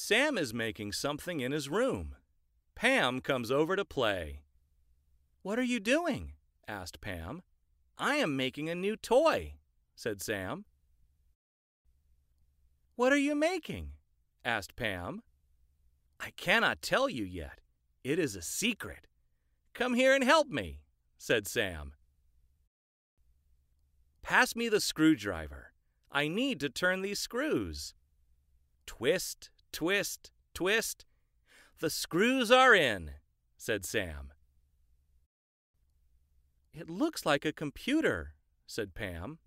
Sam is making something in his room. Pam comes over to play. What are you doing? asked Pam. I am making a new toy, said Sam. What are you making? asked Pam. I cannot tell you yet. It is a secret. Come here and help me, said Sam. Pass me the screwdriver. I need to turn these screws. Twist, twist, twist. The screws are in, said Sam. It looks like a computer, said Pam.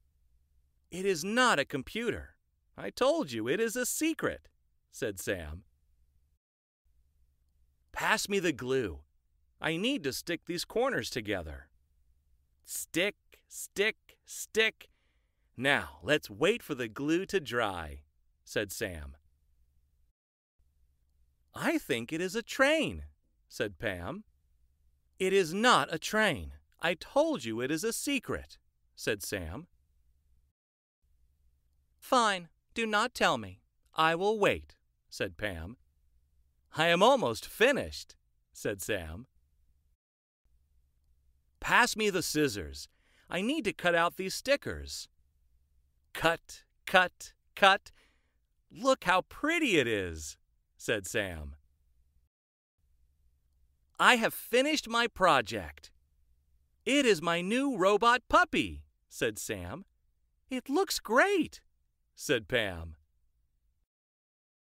It is not a computer. I told you it is a secret, said Sam. Pass me the glue. I need to stick these corners together. Stick, stick, stick. Now let's wait for the glue to dry, said Sam. I think it is a train, said Pam. It is not a train. I told you it is a secret, said Sam. Fine, do not tell me. I will wait, said Pam. I am almost finished, said Sam. Pass me the scissors. I need to cut out these stickers. Cut, cut, cut. Look how pretty it is, said Sam. I have finished my project. It is my new robot puppy, said Sam. It looks great, said Pam.